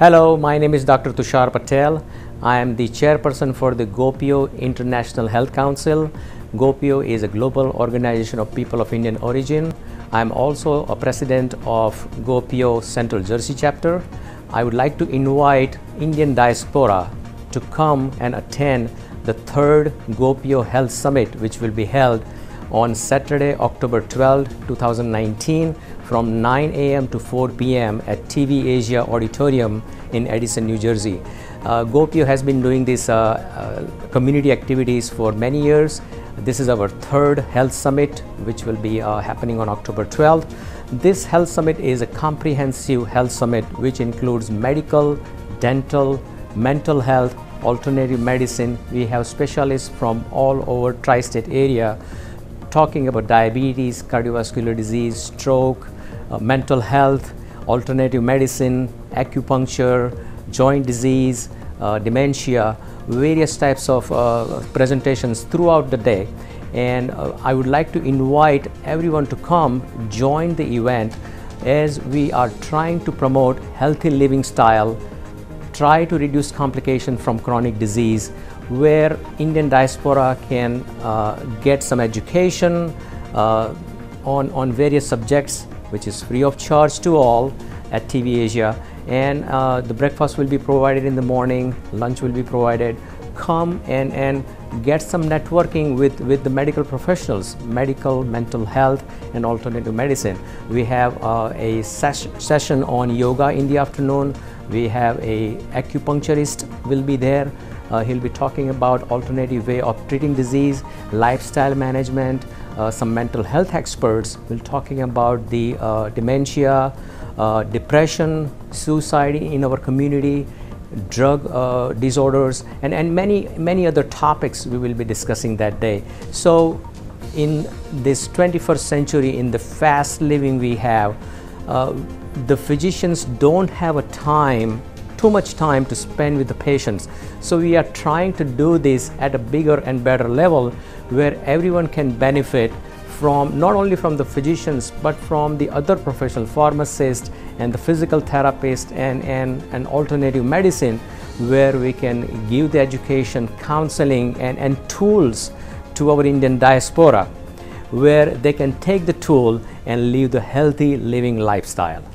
Hello, my name is Dr. Tushar Patel. I am the chairperson for the GOPIO International Health Council. GOPIO is a global organization of people of Indian origin. I am also a president of GOPIO Central Jersey chapter. I would like to invite Indian diaspora to come and attend the third GOPIO Health Summit, which will be held on Saturday, October 12, 2019 from 9 a.m. to 4 p.m. at TV Asia Auditorium in Edison, New Jersey. Uh, GOPIO has been doing these uh, uh, community activities for many years. This is our third health summit, which will be uh, happening on October 12th. This health summit is a comprehensive health summit, which includes medical, dental, mental health, alternative medicine. We have specialists from all over tri-state area talking about diabetes, cardiovascular disease, stroke, uh, mental health, alternative medicine, acupuncture, joint disease, uh, dementia, various types of uh, presentations throughout the day. And uh, I would like to invite everyone to come join the event as we are trying to promote healthy living style, try to reduce complication from chronic disease, where Indian diaspora can uh, get some education uh, on, on various subjects, which is free of charge to all at TV Asia. And uh, the breakfast will be provided in the morning, lunch will be provided. Come and, and get some networking with, with the medical professionals, medical, mental health, and alternative medicine. We have uh, a ses session on yoga in the afternoon. We have a acupuncturist will be there. Uh, he'll be talking about alternative way of treating disease, lifestyle management. Uh, some mental health experts will talking about the uh, dementia, uh, depression, suicide in our community, drug uh, disorders, and, and many, many other topics we will be discussing that day. So in this 21st century, in the fast living we have, uh, the physicians don't have a time too much time to spend with the patients. So we are trying to do this at a bigger and better level where everyone can benefit from not only from the physicians but from the other professional pharmacists and the physical therapist and, and, and alternative medicine where we can give the education, counseling and, and tools to our Indian diaspora where they can take the tool and live the healthy living lifestyle.